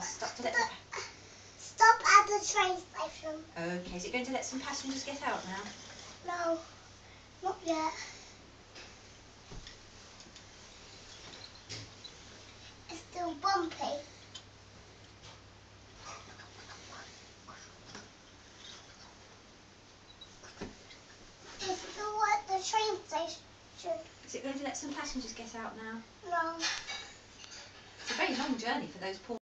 Stop to let the... Stop at the train station. Okay, is it going to let some passengers get out now? No, not yet. It's still bumpy. It's still at the train station. Is it going to let some passengers get out now? No. It's a very long journey for those poor